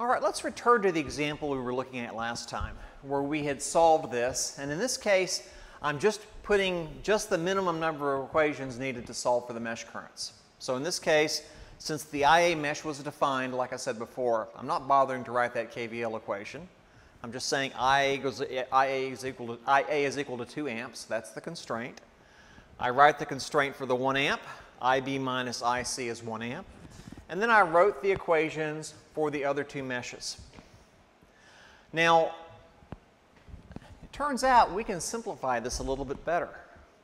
All right, let's return to the example we were looking at last time where we had solved this. And in this case, I'm just putting just the minimum number of equations needed to solve for the mesh currents. So in this case, since the IA mesh was defined, like I said before, I'm not bothering to write that KVL equation. I'm just saying IA, equals, IA, is equal to, IA is equal to 2 amps. That's the constraint. I write the constraint for the 1 amp. IB minus IC is 1 amp. And then I wrote the equations for the other two meshes. Now, it turns out we can simplify this a little bit better,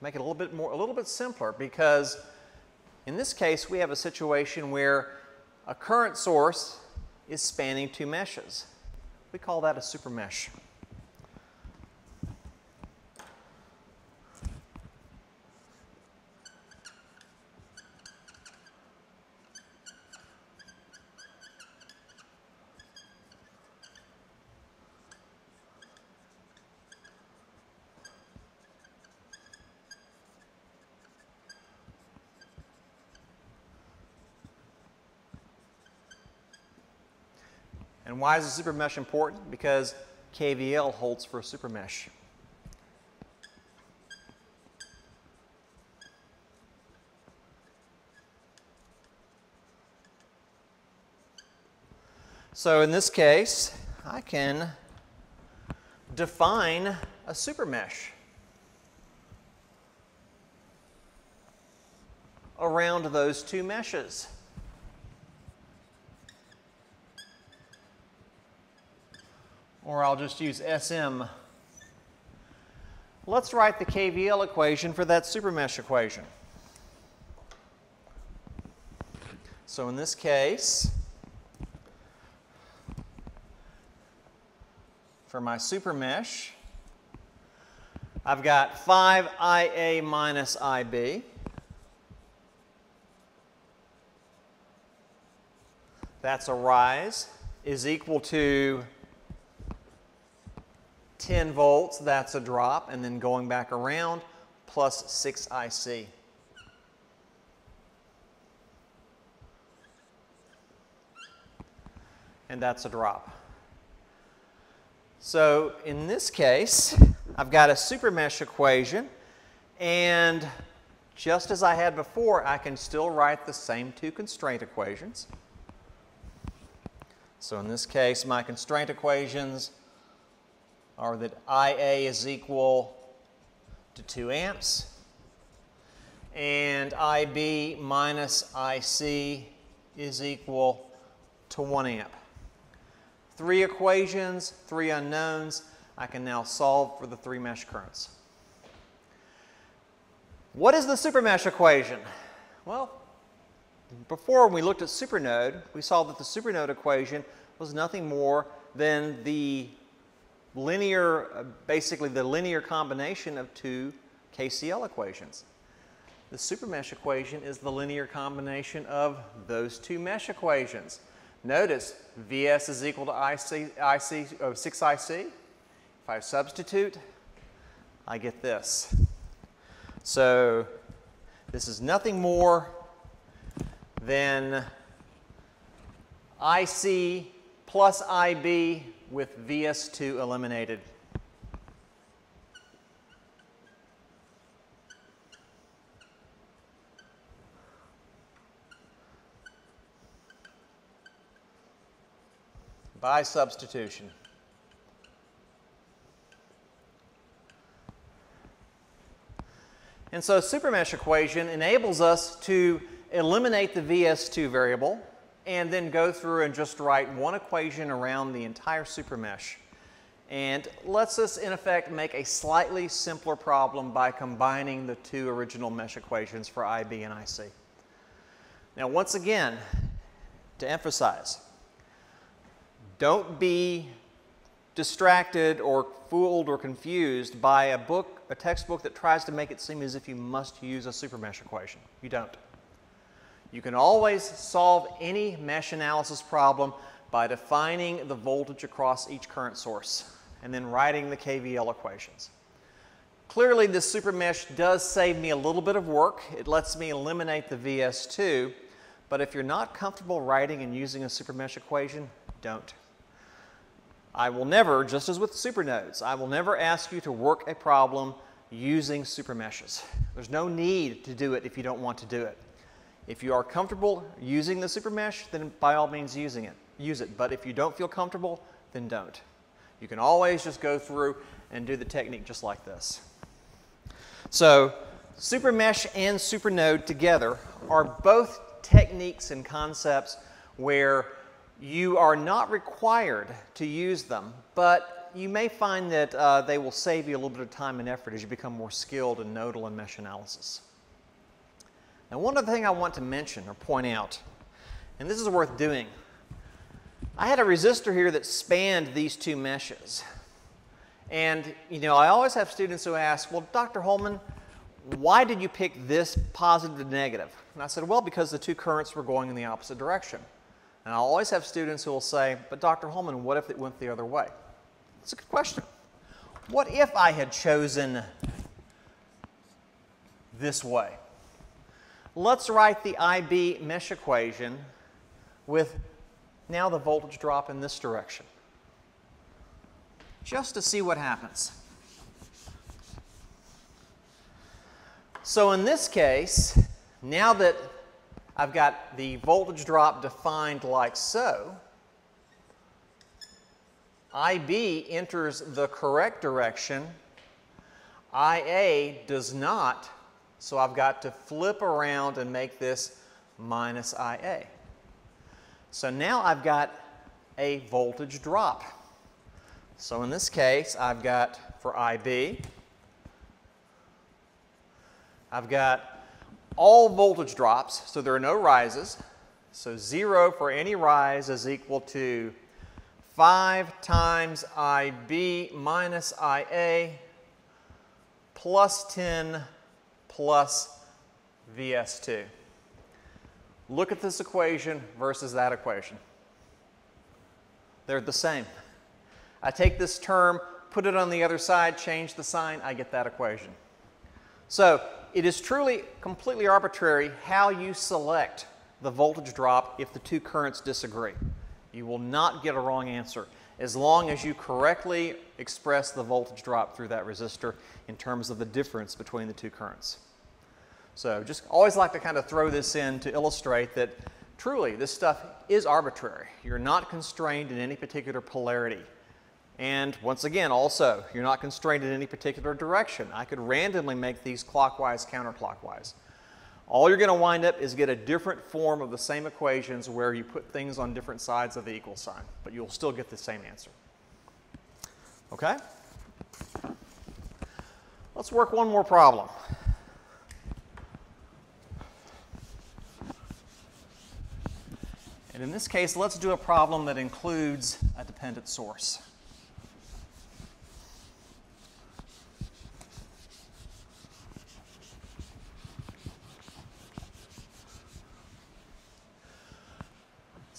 make it a little bit more, a little bit simpler because in this case we have a situation where a current source is spanning two meshes. We call that a super Why is a super mesh important? Because KVL holds for a super mesh. So in this case, I can define a super mesh around those two meshes. Or I'll just use SM. Let's write the KVL equation for that supermesh equation. So in this case, for my supermesh, I've got 5IA minus IB. That's a rise, is equal to 10 volts, that's a drop, and then going back around, plus 6 IC. And that's a drop. So in this case, I've got a super mesh equation, and just as I had before, I can still write the same two constraint equations. So in this case, my constraint equations are that IA is equal to 2 amps and IB minus IC is equal to 1 amp. Three equations, three unknowns. I can now solve for the three mesh currents. What is the supermesh equation? Well, before when we looked at supernode, we saw that the supernode equation was nothing more than the linear, uh, basically the linear combination of two KCL equations. The supermesh equation is the linear combination of those two mesh equations. Notice Vs is equal to IC, IC of 6IC. If I substitute, I get this. So this is nothing more than IC plus IB with VS2 eliminated. by substitution. And so supermesh equation enables us to eliminate the VS2 variable and then go through and just write one equation around the entire supermesh. And lets us, in effect, make a slightly simpler problem by combining the two original mesh equations for IB and IC. Now, once again, to emphasize, don't be distracted or fooled or confused by a book, a textbook that tries to make it seem as if you must use a supermesh equation. You don't. You can always solve any mesh analysis problem by defining the voltage across each current source and then writing the KVL equations. Clearly, this super mesh does save me a little bit of work. It lets me eliminate the VS2, but if you're not comfortable writing and using a super mesh equation, Don't. I will never, just as with supernodes, I will never ask you to work a problem using super meshes. There's no need to do it if you don't want to do it. If you are comfortable using the super mesh, then by all means using it, use it. But if you don't feel comfortable, then don't. You can always just go through and do the technique just like this. So super mesh and super node together are both techniques and concepts where you are not required to use them, but you may find that uh, they will save you a little bit of time and effort as you become more skilled in nodal and mesh analysis. Now, one other thing I want to mention or point out, and this is worth doing. I had a resistor here that spanned these two meshes. And, you know, I always have students who ask, well, Dr. Holman, why did you pick this positive to negative? And I said, well, because the two currents were going in the opposite direction. And I'll always have students who will say, but Dr. Holman, what if it went the other way? That's a good question. What if I had chosen this way? Let's write the IB mesh equation with now the voltage drop in this direction, just to see what happens. So in this case, now that I've got the voltage drop defined like so, IB enters the correct direction, IA does not, so I've got to flip around and make this minus IA. So now I've got a voltage drop. So in this case, I've got for IB, I've got all voltage drops, so there are no rises. So 0 for any rise is equal to 5 times IB minus IA plus 10 plus VS2. Look at this equation versus that equation. They're the same. I take this term, put it on the other side, change the sign, I get that equation. So it is truly completely arbitrary how you select the voltage drop if the two currents disagree. You will not get a wrong answer as long as you correctly express the voltage drop through that resistor in terms of the difference between the two currents. So just always like to kind of throw this in to illustrate that truly this stuff is arbitrary. You're not constrained in any particular polarity. And once again, also, you're not constrained in any particular direction. I could randomly make these clockwise, counterclockwise. All you're going to wind up is get a different form of the same equations where you put things on different sides of the equal sign, but you'll still get the same answer. Okay? Let's work one more problem. And in this case, let's do a problem that includes a dependent source.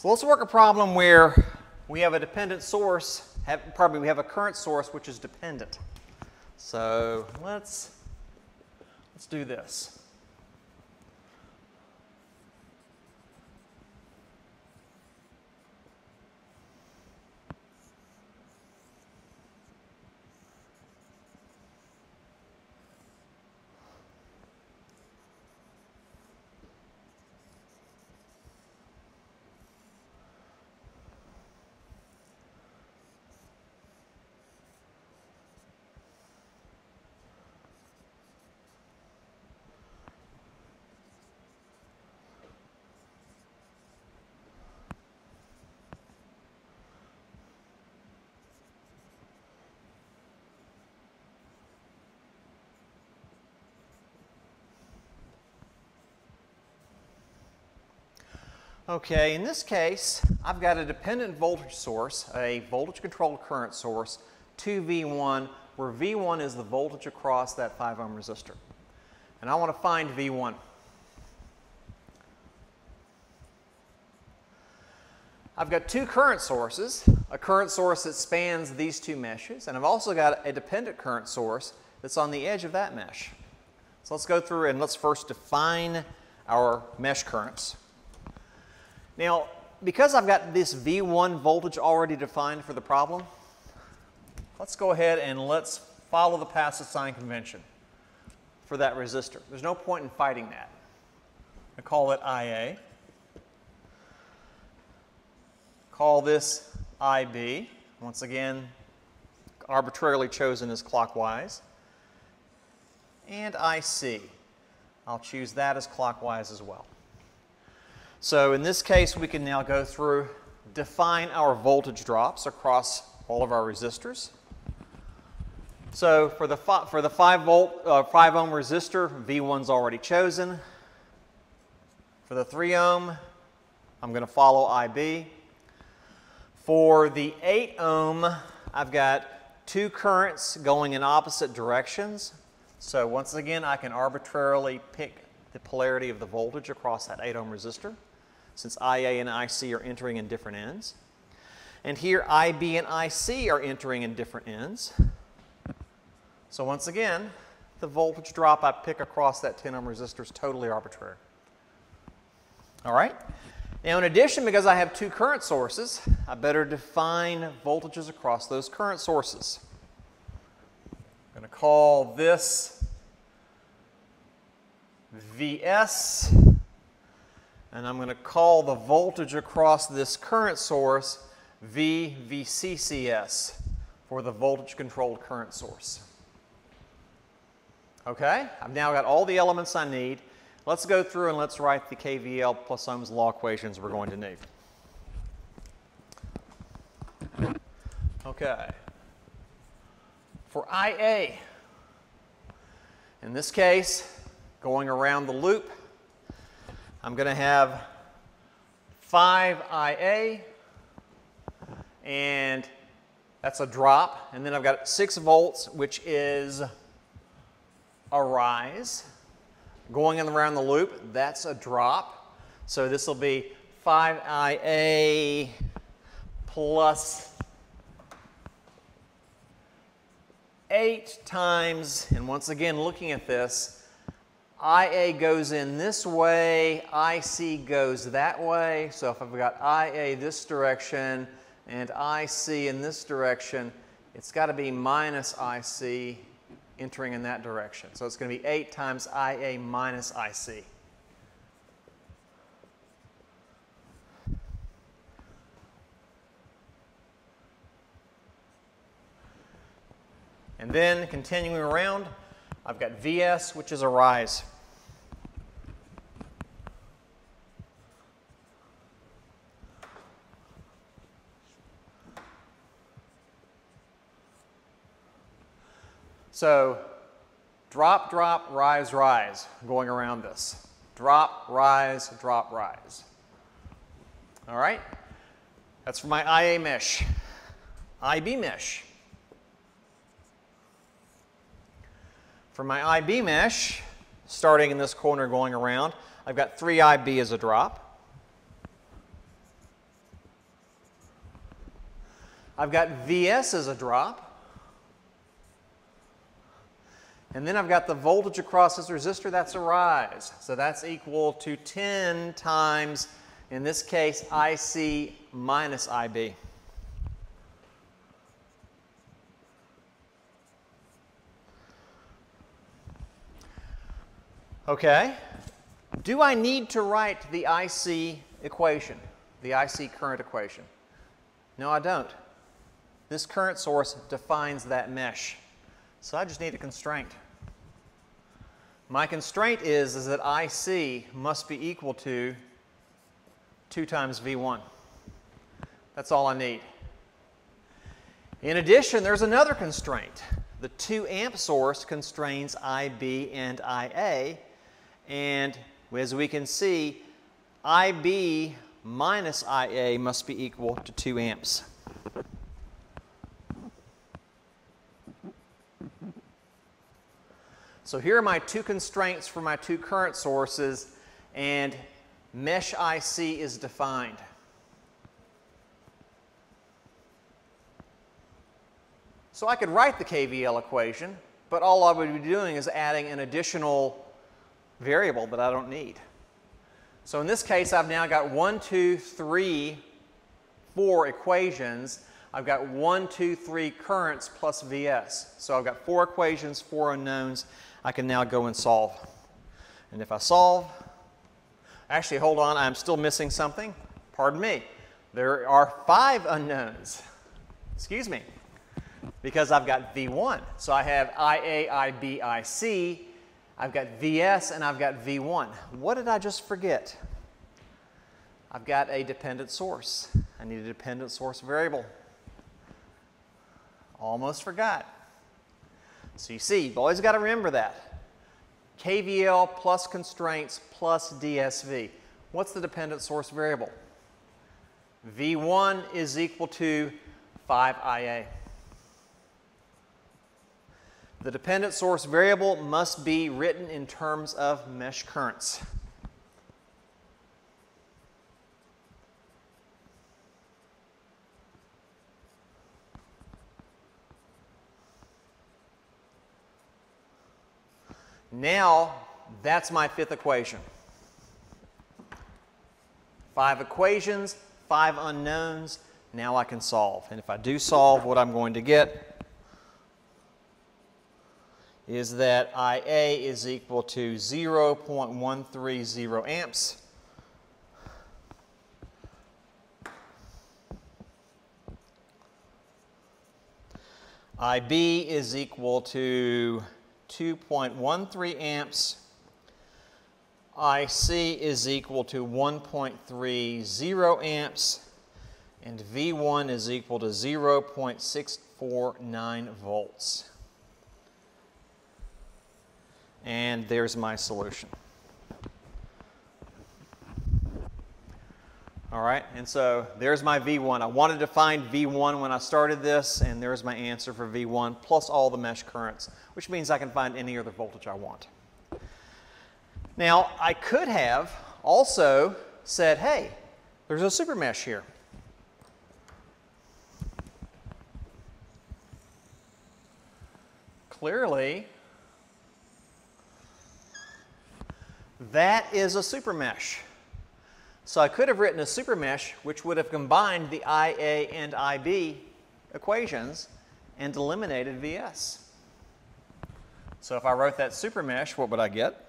So let's work a problem where we have a dependent source, have, pardon me, we have a current source which is dependent. So let's, let's do this. Okay, in this case, I've got a dependent voltage source, a voltage controlled current source, 2V1, where V1 is the voltage across that 5 ohm resistor. And I want to find V1. I've got two current sources, a current source that spans these two meshes, and I've also got a dependent current source that's on the edge of that mesh. So let's go through and let's first define our mesh currents. Now, because I've got this V1 voltage already defined for the problem, let's go ahead and let's follow the passive sign convention for that resistor. There's no point in fighting that. I call it IA. Call this IB. Once again, arbitrarily chosen as clockwise. And IC. I'll choose that as clockwise as well. So in this case, we can now go through, define our voltage drops across all of our resistors. So for the, for the 5 volt, uh, 5 ohm resistor, V1's already chosen. For the 3 ohm, I'm going to follow IB. For the 8 ohm, I've got two currents going in opposite directions. So once again, I can arbitrarily pick the polarity of the voltage across that 8 ohm resistor since IA and IC are entering in different ends. And here IB and IC are entering in different ends. So once again, the voltage drop I pick across that 10 ohm resistor is totally arbitrary. All right? Now in addition, because I have two current sources, I better define voltages across those current sources. I'm going to call this Vs and I'm going to call the voltage across this current source VVCCS for the voltage controlled current source. Okay, I've now got all the elements I need. Let's go through and let's write the KVL plus Ohm's law equations we're going to need. Okay. For IA, in this case, going around the loop, I'm going to have 5IA, and that's a drop. And then I've got 6 volts, which is a rise. Going in around the loop, that's a drop. So this will be 5IA plus 8 times, and once again looking at this, IA goes in this way, IC goes that way. So if I've got IA this direction and IC in this direction, it's got to be minus IC entering in that direction. So it's going to be 8 times IA minus IC. And then continuing around, I've got VS, which is a rise. So drop, drop, rise, rise, going around this. Drop, rise, drop, rise. All right? That's for my IA mesh. IB mesh. For my IB mesh, starting in this corner going around, I've got 3 IB as a drop. I've got VS as a drop. And then I've got the voltage across this resistor, that's a rise. So that's equal to 10 times, in this case, IC minus IB. Okay. Do I need to write the IC equation, the IC current equation? No, I don't. This current source defines that mesh. So I just need a constraint. My constraint is, is that IC must be equal to 2 times V1. That's all I need. In addition, there's another constraint. The 2 amp source constrains IB and IA, and as we can see, IB minus IA must be equal to 2 amps. So here are my two constraints for my two current sources, and mesh IC is defined. So I could write the KVL equation, but all I would be doing is adding an additional variable that I don't need. So in this case, I've now got one, two, three, four equations. I've got one, two, three currents plus Vs. So I've got four equations, four unknowns. I can now go and solve. And if I solve, actually, hold on, I'm still missing something. Pardon me. There are five unknowns. Excuse me. Because I've got V1. So I have IA, IB, IC. I've got VS and I've got V1. What did I just forget? I've got a dependent source. I need a dependent source variable. Almost forgot. So you see, you've always got to remember that. KVL plus constraints plus DSV. What's the dependent source variable? V1 is equal to 5IA. The dependent source variable must be written in terms of mesh currents. Now, that's my fifth equation. Five equations, five unknowns. Now I can solve. And if I do solve, what I'm going to get is that IA is equal to 0.130 amps. IB is equal to 2.13 amps. IC is equal to 1.30 amps. And V1 is equal to 0.649 volts. And there's my solution. All right, and so there's my V1. I wanted to find V1 when I started this, and there's my answer for V1 plus all the mesh currents, which means I can find any other voltage I want. Now, I could have also said, hey, there's a super mesh here. Clearly, that is a super mesh. So I could have written a super mesh which would have combined the IA and IB equations and eliminated VS. So if I wrote that super mesh, what would I get?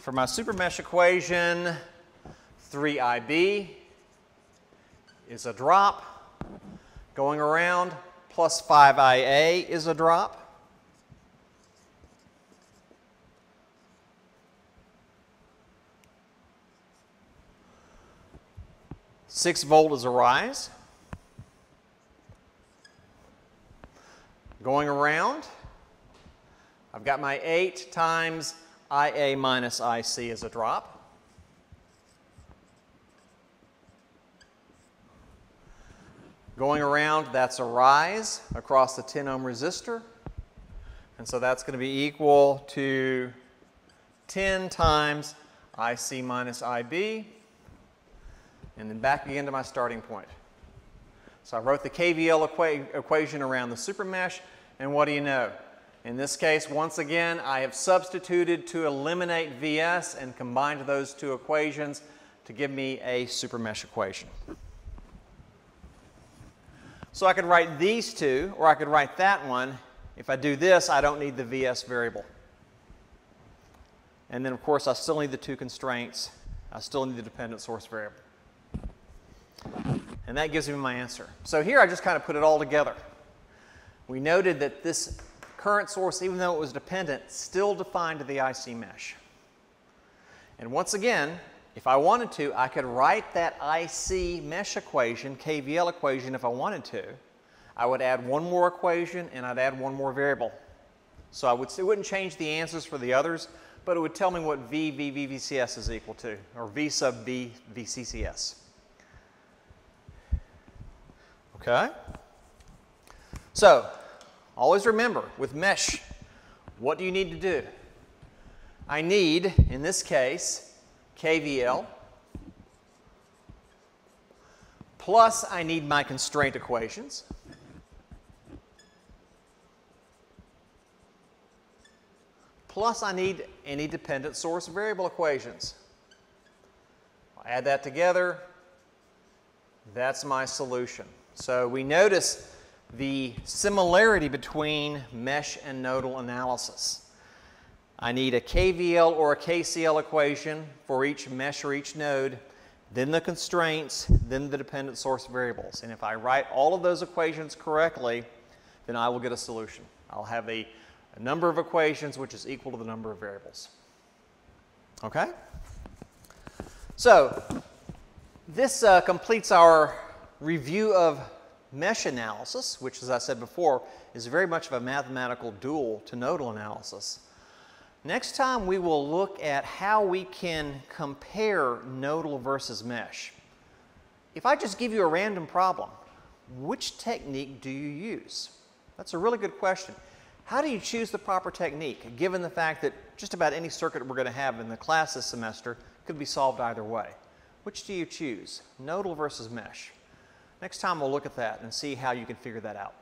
For my super mesh equation, 3IB is a drop going around plus 5IA is a drop. Six volt is a rise. Going around, I've got my 8 times IA minus IC as a drop. Going around, that's a rise across the 10 ohm resistor. And so that's going to be equal to 10 times IC minus IB. And then back again to my starting point. So I wrote the KVL equa equation around the super mesh, and what do you know? In this case, once again, I have substituted to eliminate VS and combined those two equations to give me a super mesh equation. So I could write these two, or I could write that one. If I do this, I don't need the VS variable. And then, of course, I still need the two constraints. I still need the dependent source variable. And that gives me my answer. So here I just kind of put it all together. We noted that this current source, even though it was dependent, still defined the IC mesh. And once again, if I wanted to, I could write that IC mesh equation, KVL equation, if I wanted to. I would add one more equation and I'd add one more variable. So I would, it wouldn't change the answers for the others, but it would tell me what V, V, V, VCS is equal to, or V sub B, VCCS. Okay? So, always remember, with mesh, what do you need to do? I need, in this case, KVL, plus I need my constraint equations. Plus I need any dependent source variable equations. I'll add that together. That's my solution. So we notice the similarity between mesh and nodal analysis. I need a KVL or a KCL equation for each mesh or each node, then the constraints, then the dependent source variables. And if I write all of those equations correctly, then I will get a solution. I'll have a, a number of equations which is equal to the number of variables. Okay? So, this uh, completes our review of mesh analysis, which, as I said before, is very much of a mathematical dual to nodal analysis. Next time, we will look at how we can compare nodal versus mesh. If I just give you a random problem, which technique do you use? That's a really good question. How do you choose the proper technique, given the fact that just about any circuit we're going to have in the class this semester could be solved either way? Which do you choose, nodal versus mesh? Next time we'll look at that and see how you can figure that out.